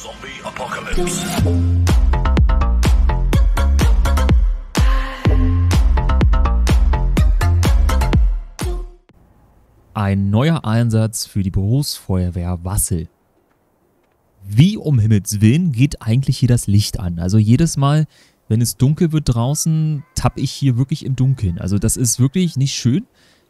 Zombie Apocalypse. Ein neuer Einsatz für die Berufsfeuerwehr Wassel. Wie um Himmels Willen geht eigentlich hier das Licht an? Also jedes Mal, wenn es dunkel wird draußen, tappe ich hier wirklich im Dunkeln. Also das ist wirklich nicht schön.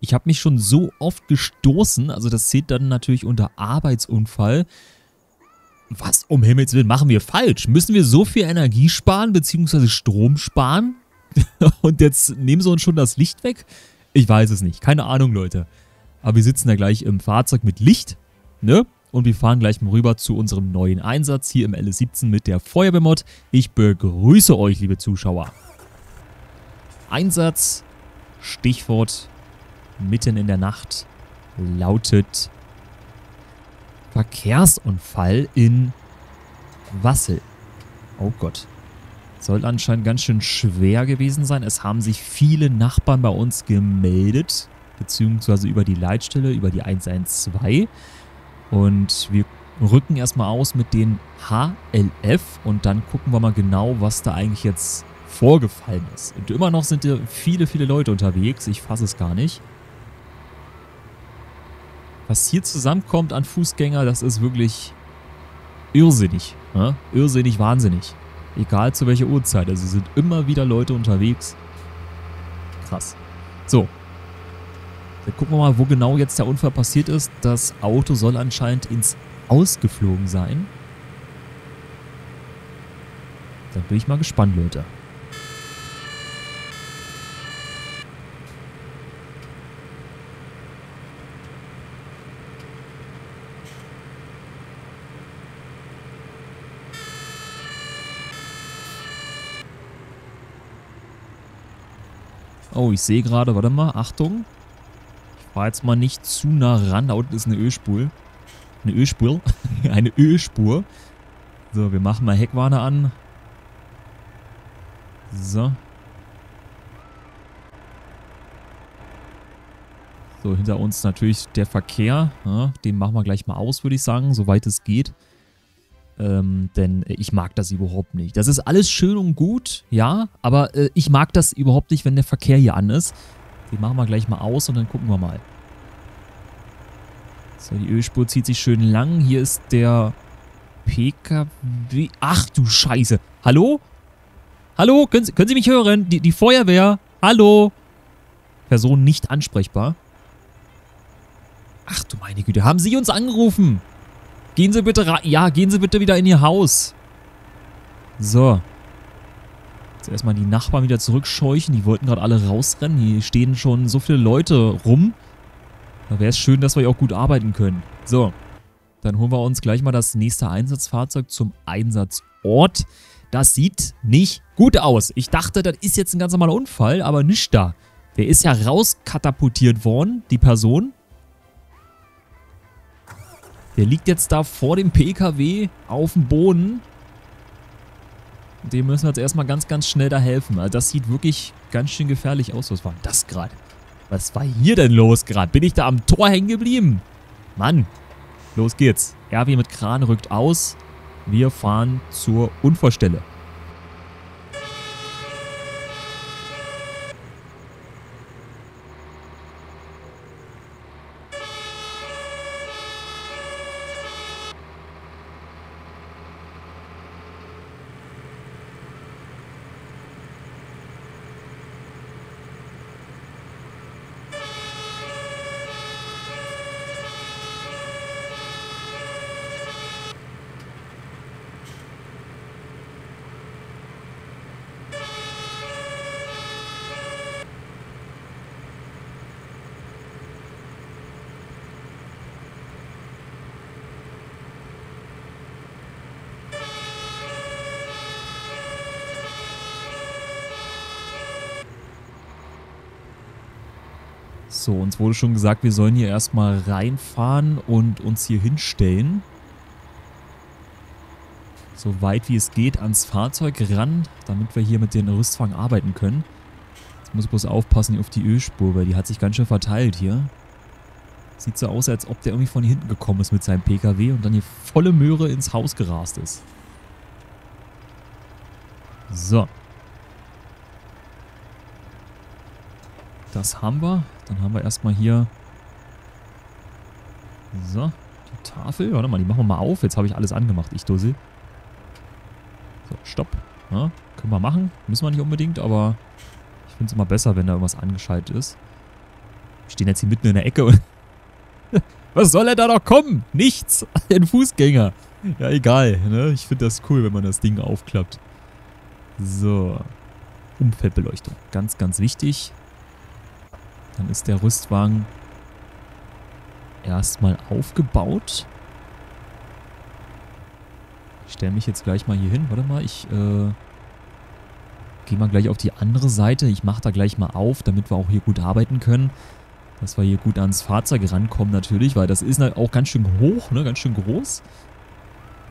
Ich habe mich schon so oft gestoßen, also das zählt dann natürlich unter Arbeitsunfall. Was um Himmels Willen machen wir falsch? Müssen wir so viel Energie sparen bzw. Strom sparen? Und jetzt nehmen sie uns schon das Licht weg? Ich weiß es nicht. Keine Ahnung, Leute. Aber wir sitzen da gleich im Fahrzeug mit Licht, ne? Und wir fahren gleich mal rüber zu unserem neuen Einsatz hier im LS17 mit der Feuerwehrmod. Ich begrüße euch, liebe Zuschauer. Einsatz, Stichwort mitten in der Nacht, lautet Verkehrsunfall in Wassel. Oh Gott. Soll anscheinend ganz schön schwer gewesen sein. Es haben sich viele Nachbarn bei uns gemeldet, beziehungsweise über die Leitstelle, über die 112. Und wir rücken erstmal aus mit den HLF und dann gucken wir mal genau, was da eigentlich jetzt vorgefallen ist. Und immer noch sind hier viele, viele Leute unterwegs. Ich fasse es gar nicht. Was hier zusammenkommt an Fußgänger, das ist wirklich irrsinnig. Ne? Irrsinnig, wahnsinnig. Egal zu welcher Uhrzeit. Also sind immer wieder Leute unterwegs. Krass. So. Dann gucken wir mal, wo genau jetzt der Unfall passiert ist. Das Auto soll anscheinend ins Ausgeflogen sein. Dann bin ich mal gespannt, Leute. Oh, ich sehe gerade, warte mal, Achtung. Ich fahre jetzt mal nicht zu nah ran. Da unten ist eine Ölspur. Eine Ölspur. eine Ölspur. So, wir machen mal Heckwarne an. So. So, hinter uns natürlich der Verkehr. Ja, den machen wir gleich mal aus, würde ich sagen, soweit es geht. Ähm, denn ich mag das überhaupt nicht. Das ist alles schön und gut, ja, aber äh, ich mag das überhaupt nicht, wenn der Verkehr hier an ist. Den machen wir gleich mal aus und dann gucken wir mal. So, die Ölspur zieht sich schön lang. Hier ist der PKW. Ach du Scheiße. Hallo? Hallo? Können Sie, können Sie mich hören? Die, die Feuerwehr? Hallo? Person nicht ansprechbar. Ach du meine Güte. Haben Sie uns angerufen? Gehen Sie bitte rein. Ja, gehen Sie bitte wieder in Ihr Haus. So. Jetzt erstmal die Nachbarn wieder zurückscheuchen. Die wollten gerade alle rausrennen. Hier stehen schon so viele Leute rum. Da wäre es schön, dass wir hier auch gut arbeiten können. So. Dann holen wir uns gleich mal das nächste Einsatzfahrzeug zum Einsatzort. Das sieht nicht gut aus. Ich dachte, das ist jetzt ein ganz normaler Unfall, aber nicht da. Der ist ja rauskatapultiert worden, die Person. Der liegt jetzt da vor dem PKW auf dem Boden. Dem müssen wir jetzt erstmal ganz, ganz schnell da helfen. Also das sieht wirklich ganz schön gefährlich aus. Was war denn das gerade? Was war hier denn los gerade? Bin ich da am Tor hängen geblieben? Mann. Los geht's. RW mit Kran rückt aus. Wir fahren zur Unfallstelle. So, uns wurde schon gesagt, wir sollen hier erstmal reinfahren und uns hier hinstellen. So weit wie es geht ans Fahrzeug ran, damit wir hier mit den Rüstwagen arbeiten können. Jetzt muss ich bloß aufpassen auf die Ölspur, weil die hat sich ganz schön verteilt hier. Sieht so aus, als ob der irgendwie von hinten gekommen ist mit seinem PKW und dann hier volle Möhre ins Haus gerast ist. So. Das haben wir. Dann haben wir erstmal hier... So, die Tafel. Warte mal, die machen wir mal auf. Jetzt habe ich alles angemacht, ich Dussel. So, stopp. Ja, können wir machen. Müssen wir nicht unbedingt, aber ich finde es immer besser, wenn da irgendwas angeschaltet ist. Wir stehen jetzt hier mitten in der Ecke und... Was soll er da noch kommen? Nichts. Ein Fußgänger. Ja, egal. Ne? Ich finde das cool, wenn man das Ding aufklappt. So. Umfeldbeleuchtung. Ganz, ganz wichtig. Dann ist der Rüstwagen erstmal aufgebaut. Ich stelle mich jetzt gleich mal hier hin. Warte mal, ich äh, gehe mal gleich auf die andere Seite. Ich mache da gleich mal auf, damit wir auch hier gut arbeiten können. Dass wir hier gut ans Fahrzeug rankommen natürlich, weil das ist auch ganz schön hoch, ne, ganz schön groß.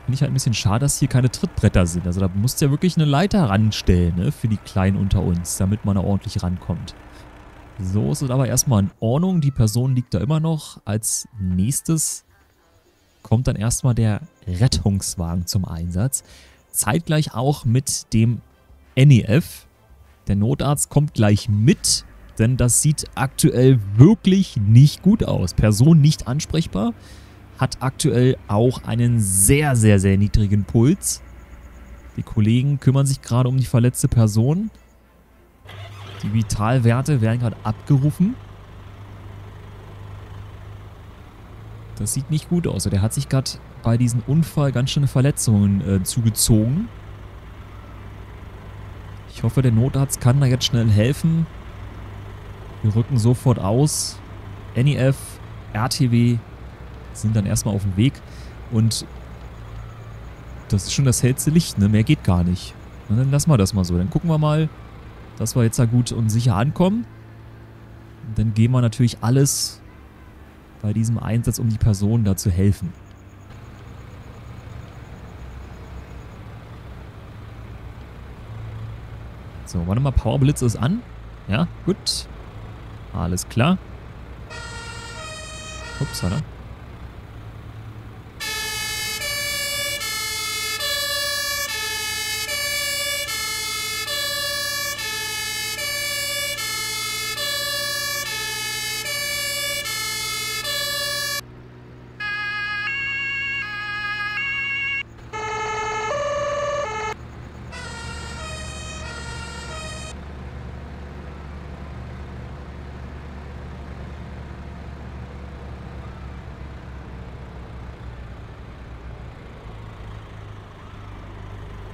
Finde ich halt ein bisschen schade, dass hier keine Trittbretter sind. Also da musst du ja wirklich eine Leiter ranstellen, ne, für die Kleinen unter uns, damit man da ordentlich rankommt. So ist es aber erstmal in Ordnung. Die Person liegt da immer noch. Als nächstes kommt dann erstmal der Rettungswagen zum Einsatz. Zeitgleich auch mit dem NEF. Der Notarzt kommt gleich mit, denn das sieht aktuell wirklich nicht gut aus. Person nicht ansprechbar, hat aktuell auch einen sehr, sehr, sehr niedrigen Puls. Die Kollegen kümmern sich gerade um die verletzte Person. Die Vitalwerte werden gerade abgerufen. Das sieht nicht gut aus. Der hat sich gerade bei diesem Unfall ganz schöne Verletzungen äh, zugezogen. Ich hoffe, der Notarzt kann da jetzt schnell helfen. Wir rücken sofort aus. NEF, RTW sind dann erstmal auf dem Weg. Und das ist schon das hellste Licht, ne? Mehr geht gar nicht. Und dann lassen wir das mal so. Dann gucken wir mal, dass wir jetzt da gut und sicher ankommen. Und dann gehen wir natürlich alles bei diesem Einsatz, um die Person da zu helfen. So, warte mal, Powerblitz ist an. Ja, gut. Alles klar. Ups, warte.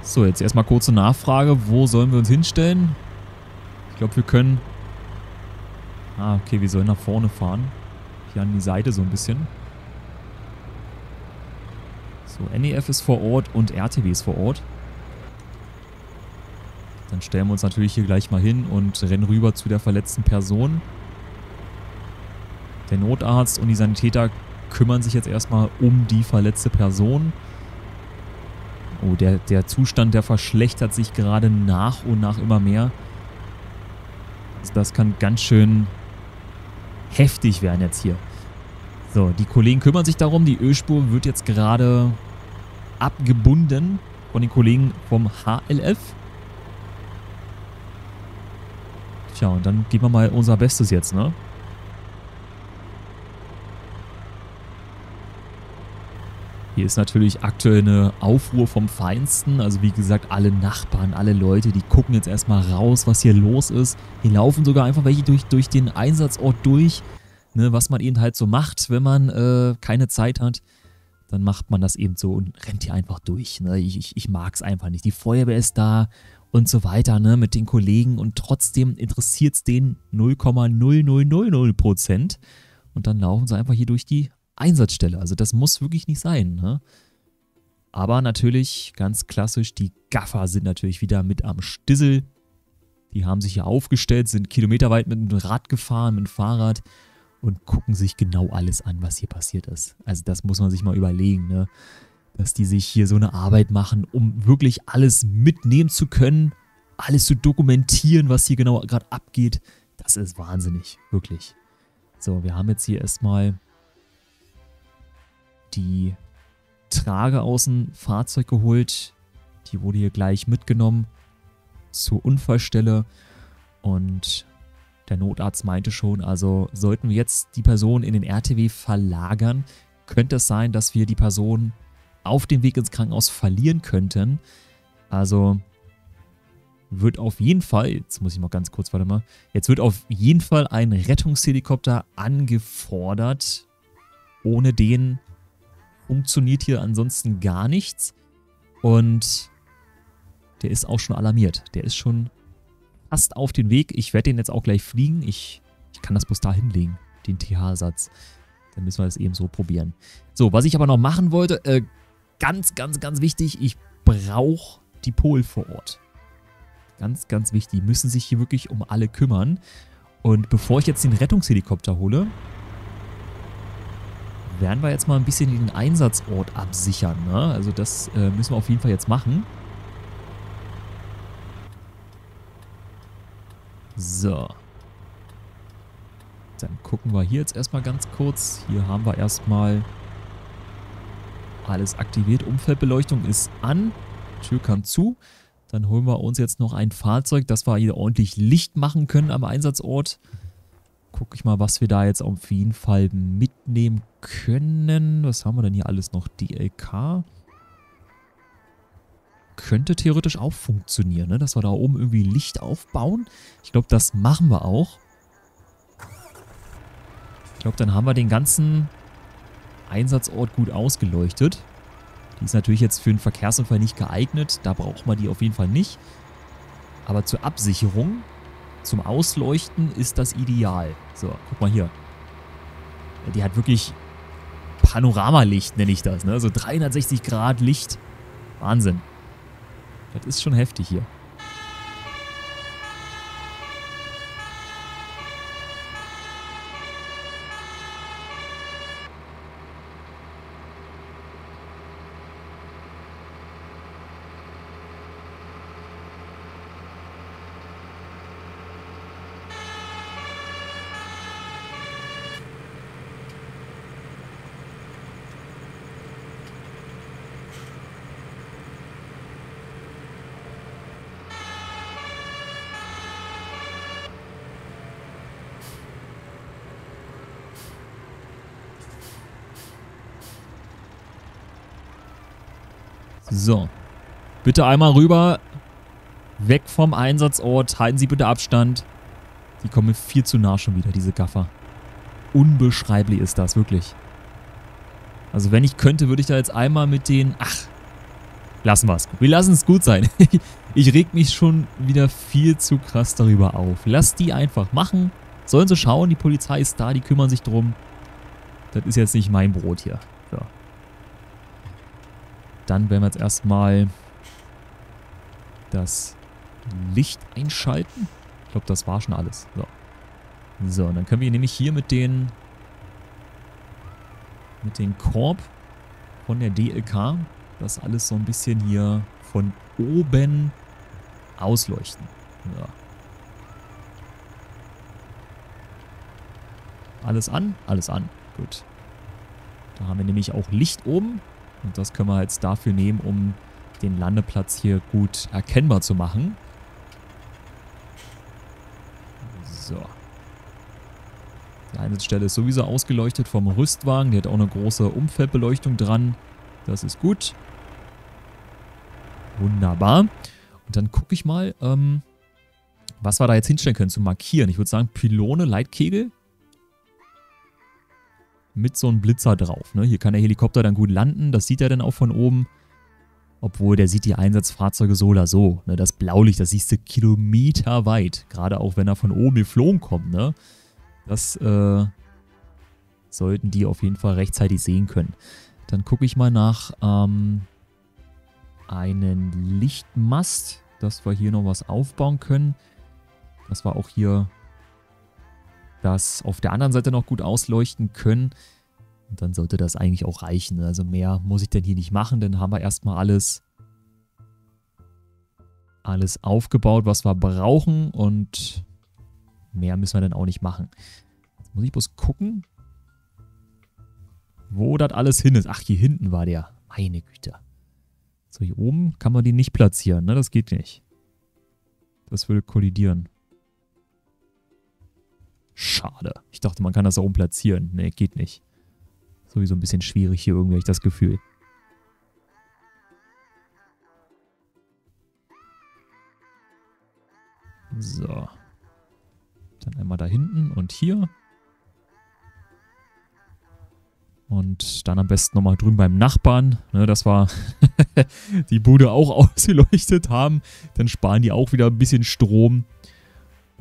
So, jetzt erstmal kurze Nachfrage. Wo sollen wir uns hinstellen? Ich glaube, wir können... Ah, okay, wir sollen nach vorne fahren. Hier an die Seite so ein bisschen. So, NEF ist vor Ort und RTW ist vor Ort. Dann stellen wir uns natürlich hier gleich mal hin und rennen rüber zu der verletzten Person. Der Notarzt und die Sanitäter kümmern sich jetzt erstmal um die verletzte Person. Oh, der, der Zustand, der verschlechtert sich gerade nach und nach immer mehr. Also das kann ganz schön heftig werden jetzt hier. So, die Kollegen kümmern sich darum. Die Ölspur wird jetzt gerade abgebunden von den Kollegen vom HLF. Tja, und dann geben wir mal unser Bestes jetzt, ne? Hier ist natürlich aktuell eine Aufruhr vom Feinsten. Also wie gesagt, alle Nachbarn, alle Leute, die gucken jetzt erstmal raus, was hier los ist. Hier laufen sogar einfach welche durch, durch den Einsatzort durch. Ne, was man eben halt so macht, wenn man äh, keine Zeit hat. Dann macht man das eben so und rennt hier einfach durch. Ne? Ich, ich, ich mag es einfach nicht. Die Feuerwehr ist da und so weiter ne, mit den Kollegen und trotzdem interessiert es den 0,0000 Prozent. Und dann laufen sie einfach hier durch die Einsatzstelle. Also das muss wirklich nicht sein. Ne? Aber natürlich, ganz klassisch, die Gaffer sind natürlich wieder mit am Stissel. Die haben sich hier aufgestellt, sind kilometerweit mit dem Rad gefahren, mit dem Fahrrad und gucken sich genau alles an, was hier passiert ist. Also das muss man sich mal überlegen, ne? dass die sich hier so eine Arbeit machen, um wirklich alles mitnehmen zu können, alles zu dokumentieren, was hier genau gerade abgeht. Das ist wahnsinnig, wirklich. So, wir haben jetzt hier erstmal die Trage aus dem Fahrzeug geholt. Die wurde hier gleich mitgenommen zur Unfallstelle. Und der Notarzt meinte schon, also sollten wir jetzt die Person in den RTW verlagern, könnte es sein, dass wir die Person auf dem Weg ins Krankenhaus verlieren könnten. Also wird auf jeden Fall, jetzt muss ich mal ganz kurz, warte mal, jetzt wird auf jeden Fall ein Rettungshelikopter angefordert. Ohne den funktioniert hier ansonsten gar nichts. Und der ist auch schon alarmiert. Der ist schon fast auf den Weg. Ich werde den jetzt auch gleich fliegen. Ich, ich kann das bloß da hinlegen, den TH-Satz. Dann müssen wir das eben so probieren. So, was ich aber noch machen wollte, äh, ganz, ganz, ganz wichtig, ich brauche die Pol vor Ort. Ganz, ganz wichtig. Die müssen sich hier wirklich um alle kümmern. Und bevor ich jetzt den Rettungshelikopter hole, werden wir jetzt mal ein bisschen den Einsatzort absichern. Ne? Also das äh, müssen wir auf jeden Fall jetzt machen. So. Dann gucken wir hier jetzt erstmal ganz kurz. Hier haben wir erstmal alles aktiviert. Umfeldbeleuchtung ist an. Tür kann zu. Dann holen wir uns jetzt noch ein Fahrzeug, dass wir hier ordentlich Licht machen können am Einsatzort. Gucke ich mal, was wir da jetzt auf jeden Fall mitnehmen können. Was haben wir denn hier alles noch? DLK. Könnte theoretisch auch funktionieren, ne? dass wir da oben irgendwie Licht aufbauen. Ich glaube, das machen wir auch. Ich glaube, dann haben wir den ganzen Einsatzort gut ausgeleuchtet. Die ist natürlich jetzt für einen Verkehrsunfall nicht geeignet. Da braucht man die auf jeden Fall nicht. Aber zur Absicherung, zum Ausleuchten ist das ideal. So, guck mal hier. Die hat wirklich Panoramalicht, nenne ich das. Ne? So 360 Grad Licht. Wahnsinn. Das ist schon heftig hier. So. Bitte einmal rüber. Weg vom Einsatzort. Halten Sie bitte Abstand. Die kommen mir viel zu nah schon wieder, diese Gaffer. Unbeschreiblich ist das, wirklich. Also wenn ich könnte, würde ich da jetzt einmal mit den... Ach, lassen wir es. Wir lassen es gut sein. ich reg mich schon wieder viel zu krass darüber auf. Lass die einfach machen. Sollen sie schauen, die Polizei ist da, die kümmern sich drum. Das ist jetzt nicht mein Brot hier. Dann werden wir jetzt erstmal das Licht einschalten. Ich glaube, das war schon alles. So. So, dann können wir nämlich hier mit den mit dem Korb von der DLK das alles so ein bisschen hier von oben ausleuchten. So. Alles an? Alles an. Gut. Da haben wir nämlich auch Licht oben. Und das können wir jetzt dafür nehmen, um den Landeplatz hier gut erkennbar zu machen. So. Die Einsatzstelle ist sowieso ausgeleuchtet vom Rüstwagen. Die hat auch eine große Umfeldbeleuchtung dran. Das ist gut. Wunderbar. Und dann gucke ich mal, ähm, was wir da jetzt hinstellen können zum Markieren. Ich würde sagen, Pylone, Leitkegel mit so einem Blitzer drauf. Ne? Hier kann der Helikopter dann gut landen, das sieht er dann auch von oben. Obwohl, der sieht die Einsatzfahrzeuge so oder so. Ne? Das Blaulicht, das siehst du kilometerweit. Gerade auch, wenn er von oben geflogen kommt. Ne? Das äh, sollten die auf jeden Fall rechtzeitig sehen können. Dann gucke ich mal nach ähm, einen Lichtmast, dass wir hier noch was aufbauen können. Dass wir auch hier das auf der anderen Seite noch gut ausleuchten können. Und dann sollte das eigentlich auch reichen. Also mehr muss ich denn hier nicht machen, denn haben wir erstmal alles, alles aufgebaut, was wir brauchen und mehr müssen wir dann auch nicht machen. Jetzt muss ich bloß gucken, wo das alles hin ist. Ach, hier hinten war der. Meine Güte. So, hier oben kann man den nicht platzieren, ne? Das geht nicht. Das würde kollidieren. Schade. Ich dachte, man kann das da oben platzieren. Ne, geht nicht. Sowieso ein bisschen schwierig hier irgendwie, habe ich das Gefühl. So. Dann einmal da hinten und hier. Und dann am besten nochmal drüben beim Nachbarn, ne, dass wir die Bude auch ausgeleuchtet haben. Dann sparen die auch wieder ein bisschen Strom.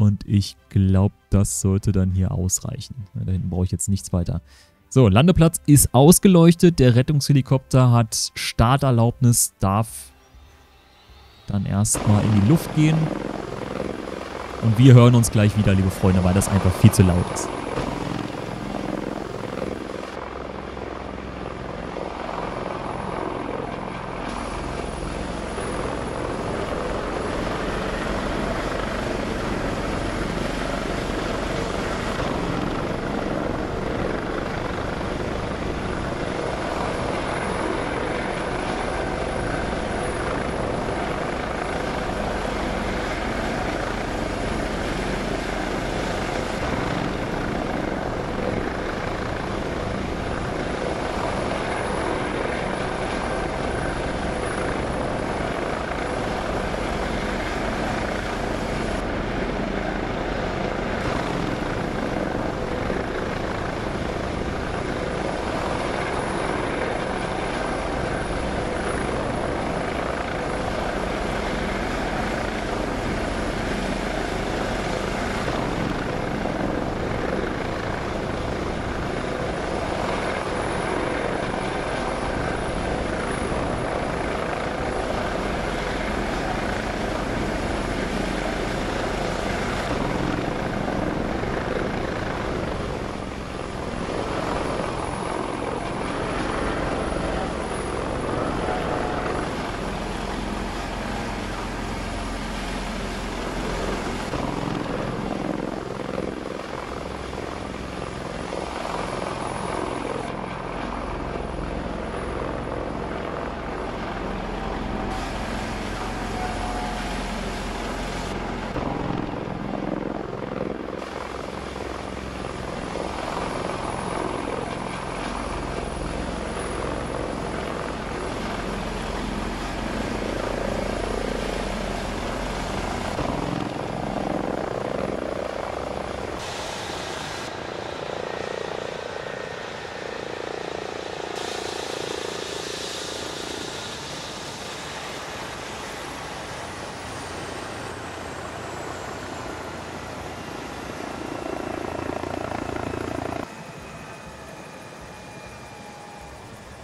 Und ich glaube, das sollte dann hier ausreichen. Da hinten brauche ich jetzt nichts weiter. So, Landeplatz ist ausgeleuchtet. Der Rettungshelikopter hat Starterlaubnis, darf dann erstmal in die Luft gehen. Und wir hören uns gleich wieder, liebe Freunde, weil das einfach viel zu laut ist.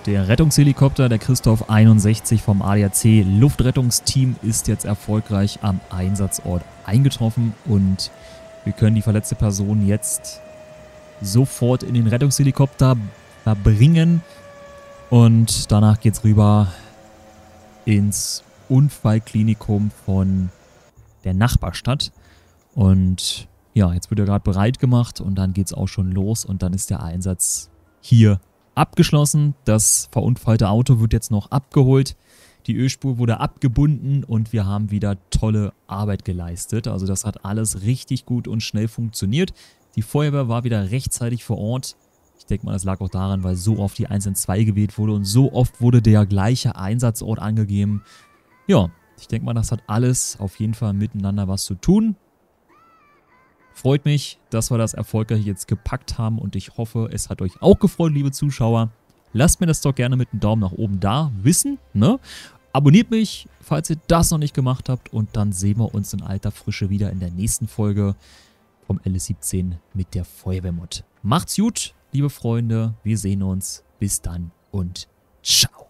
Der Rettungshelikopter, der Christoph 61 vom ADAC Luftrettungsteam, ist jetzt erfolgreich am Einsatzort eingetroffen und wir können die verletzte Person jetzt sofort in den Rettungshelikopter bringen. Und danach geht es rüber ins Unfallklinikum von der Nachbarstadt. Und ja, jetzt wird er gerade bereit gemacht und dann geht es auch schon los und dann ist der Einsatz hier abgeschlossen. Das verunfallte Auto wird jetzt noch abgeholt. Die Ölspur wurde abgebunden und wir haben wieder tolle Arbeit geleistet. Also das hat alles richtig gut und schnell funktioniert. Die Feuerwehr war wieder rechtzeitig vor Ort. Ich denke mal, das lag auch daran, weil so oft die 112 gewählt wurde und so oft wurde der gleiche Einsatzort angegeben. Ja, ich denke mal, das hat alles auf jeden Fall miteinander was zu tun. Freut mich, dass wir das erfolgreich jetzt gepackt haben und ich hoffe, es hat euch auch gefreut, liebe Zuschauer. Lasst mir das doch gerne mit einem Daumen nach oben da wissen, ne? Abonniert mich, falls ihr das noch nicht gemacht habt und dann sehen wir uns in alter Frische wieder in der nächsten Folge vom LS17 mit der Feuerwehrmod. Macht's gut, liebe Freunde, wir sehen uns. Bis dann und ciao.